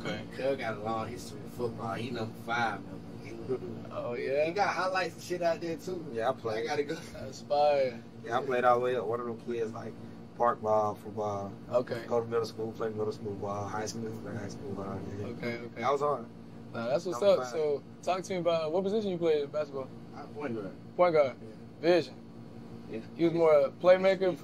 Okay. Cub got a long history in football. He number five. Oh yeah, he got highlights and shit out there too. Yeah, I played. I gotta go. That's fire. Yeah, I played all the way up. One of them kids like park ball, football. Okay. Go to middle school, play middle school ball. High school, play high school ball. Yeah. Okay. Okay. I was on. Nah, that's what's Number up. five. So, talk to me about what position you played in basketball. I point guard. Point guard. Vision. Yeah. You was more a playmaker.